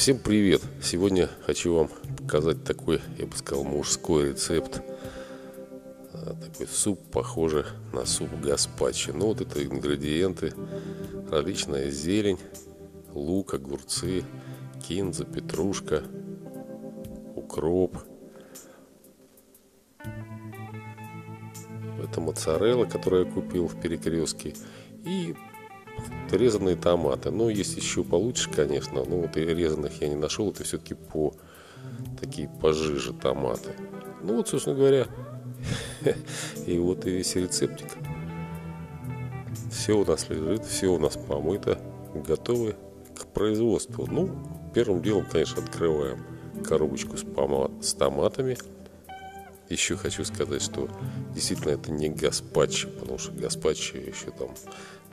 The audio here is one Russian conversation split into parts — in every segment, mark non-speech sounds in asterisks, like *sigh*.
Всем привет! Сегодня хочу вам показать такой, я бы сказал, мужской рецепт. А, такой суп, похожий на суп гаспачо. Ну вот это ингредиенты. Различная зелень, лук, огурцы, кинза, петрушка, укроп. Это моцарелла, которую я купил в перекрестке. И резанные томаты. Ну, есть еще получше, конечно. Но вот и резаных я не нашел. Это все-таки по такие пожиже томаты. Ну вот, собственно говоря, *laughs* и вот и весь рецептик. Все у нас лежит, все у нас помыто, готовы к производству. Ну, первым делом, конечно, открываем коробочку с, пома- с томатами. Еще хочу сказать, что действительно это не гаспачо, потому что гаспачо еще там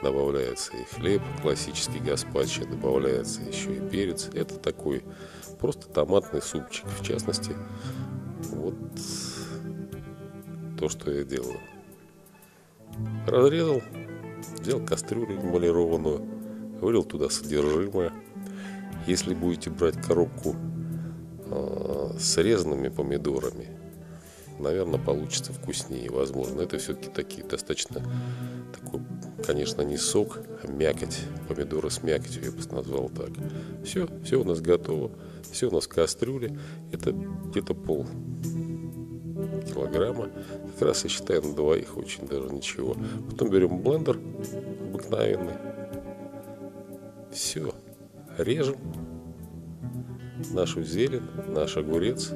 добавляется и хлеб, классический гаспачо, добавляется еще и перец. Это такой просто томатный супчик, в частности, вот то, что я делаю. Разрезал, взял кастрюлю эмалированную, вылил туда содержимое. Если будете брать коробку э, с резанными помидорами, наверное, получится вкуснее, возможно. Это все-таки такие достаточно такой, конечно, не сок, а мякоть. Помидоры с мякотью, я бы назвал так. Все, все у нас готово. Все у нас в кастрюле. Это где-то пол килограмма. Как раз я считаю на двоих очень даже ничего. Потом берем блендер обыкновенный. Все. Режем нашу зелень, наш огурец.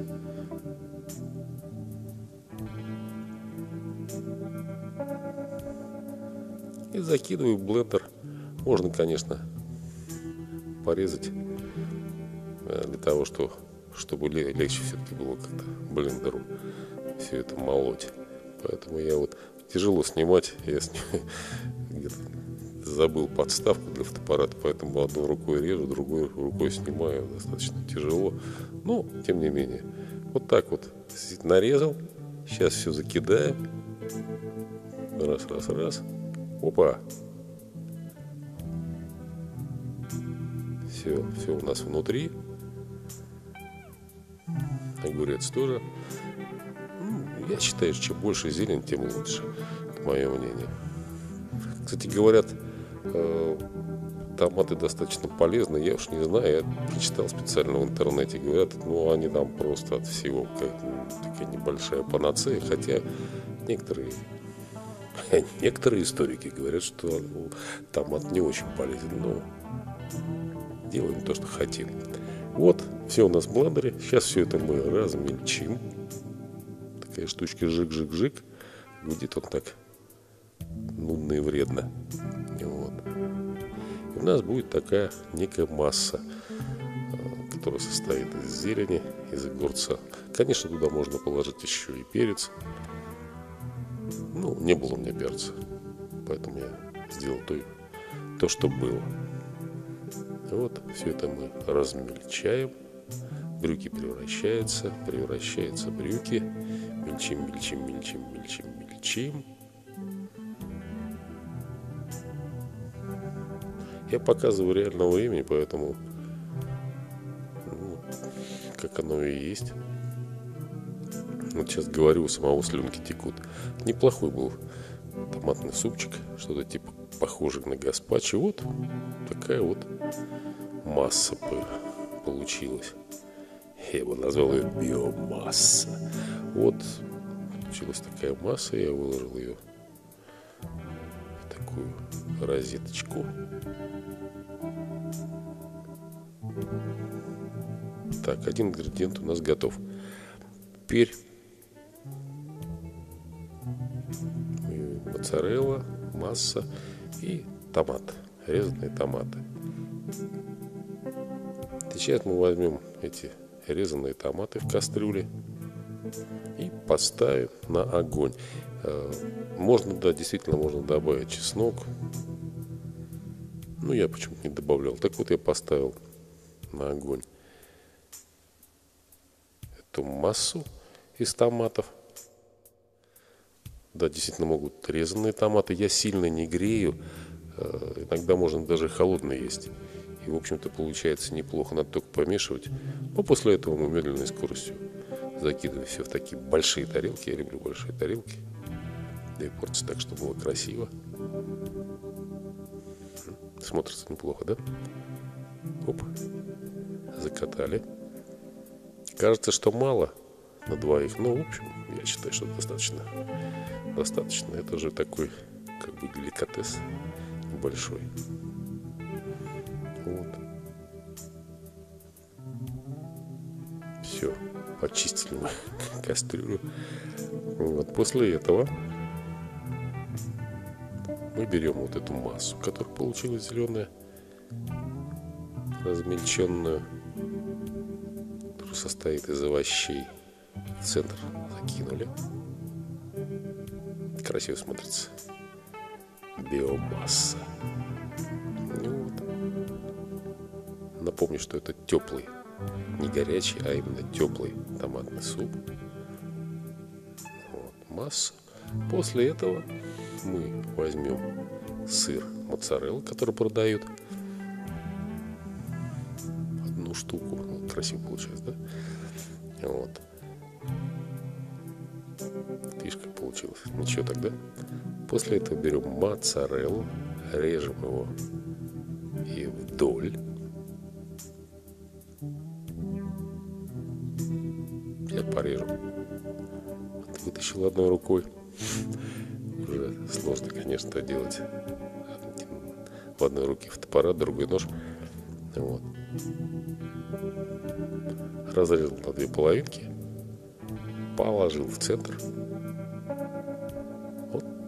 И закидываю в блендер. Можно, конечно, порезать э, для того, что, чтобы легче все-таки было как-то блендеру все это молоть. Поэтому я вот тяжело снимать. Я снимаю, *laughs* забыл подставку для фотоаппарата, поэтому одной рукой режу, другой рукой снимаю. Достаточно тяжело. Но, тем не менее, вот так вот нарезал. Сейчас все закидаем. Раз, раз, раз. Опа! Все, все у нас внутри. Огурец тоже. Я считаю, что чем больше зелень, тем лучше. Это мое мнение. Кстати, говорят, э, томаты достаточно полезны. Я уж не знаю, я прочитал специально в интернете. Говорят, ну они там просто от всего как, такая небольшая панацея. Хотя некоторые *laughs* Некоторые историки говорят, что ну, томат не очень полезен, но делаем то, что хотим. Вот, все у нас в блендере. Сейчас все это мы размельчим. Такая штучка жик-жик-жик. Гудит он так нудно и вредно. Вот. И у нас будет такая некая масса, э, которая состоит из зелени, из огурца. Конечно, туда можно положить еще и перец. Ну, не было у меня перца. Поэтому я сделал то, то что было. Вот, все это мы размельчаем. Брюки превращаются, превращаются брюки. Мельчим, мельчим, мельчим, мельчим, мельчим. Я показываю реального времени, поэтому ну, как оно и есть. Вот сейчас говорю, у самого слюнки текут. Неплохой был томатный супчик, что-то типа похожее на гаспачо. Вот такая вот масса получилась. Я бы назвал ее биомасса. Вот получилась такая масса, я выложил ее в такую розеточку. Так, один ингредиент у нас готов. Теперь моцарелла, масса и томат, резанные томаты. Сейчас мы возьмем эти резанные томаты в кастрюле и поставим на огонь. Э, можно, да, действительно можно добавить чеснок. Ну, я почему-то не добавлял. Так вот, я поставил на огонь эту массу из томатов – да, действительно могут резанные томаты. Я сильно не грею. Э, иногда можно даже холодные есть. И, в общем-то, получается неплохо. Надо только помешивать. Но после этого мы медленной скоростью закидываем все в такие большие тарелки. Я люблю большие тарелки. Да и портится так, чтобы было красиво. Смотрится неплохо, да? Оп. Закатали. Кажется, что мало на двоих. Но, в общем, я считаю, что достаточно. Достаточно. Это уже такой, как бы, деликатес небольшой. Вот. Все, почистили мы *laughs* кастрюлю. Вот. После этого мы берем вот эту массу, которая получилась зеленая, размельченную, которая состоит из овощей. Центр закинули. Красиво смотрится. Биомасса. Напомню, что это теплый, не горячий, а именно теплый томатный суп. Вот, масса. После этого мы возьмем сыр моцарелла, который продают. Одну штуку. Ну, красиво получается, да? Вот. Видишь, как получилось. Ничего тогда. После этого берем моцареллу, режем его и вдоль. порежу. Вот вытащил одной рукой. Уже сложно, конечно, это делать. В одной руке фотоаппарат, другой нож. Вот. Разрезал на две половинки. Положил в центр.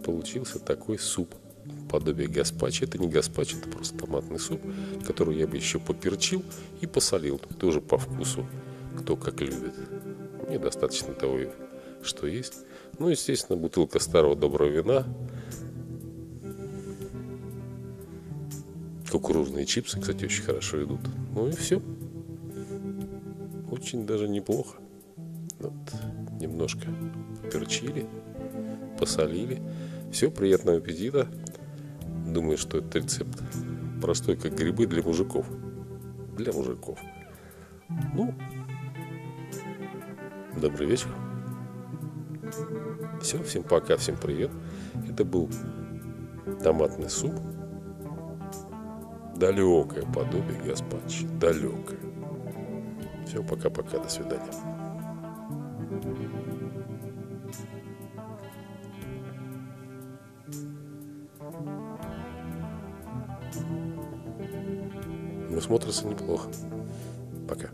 Получился такой суп. Подобие гаспачо. Это не гаспачо, это просто томатный суп, который я бы еще поперчил и посолил. Это уже по вкусу, кто как любит. Мне достаточно того, что есть. Ну, естественно, бутылка старого доброго вина. Кукурузные чипсы, кстати, очень хорошо идут. Ну и все. Очень даже неплохо. Вот, немножко перчили, посолили. Все, приятного аппетита. Думаю, что этот рецепт простой, как грибы для мужиков. Для мужиков. Ну, добрый вечер. Все, всем пока, всем привет. Это был томатный суп. Далекое подобие гаспачо. Далекое. Все, пока-пока, до свидания. Ну, смотрится неплохо. Пока.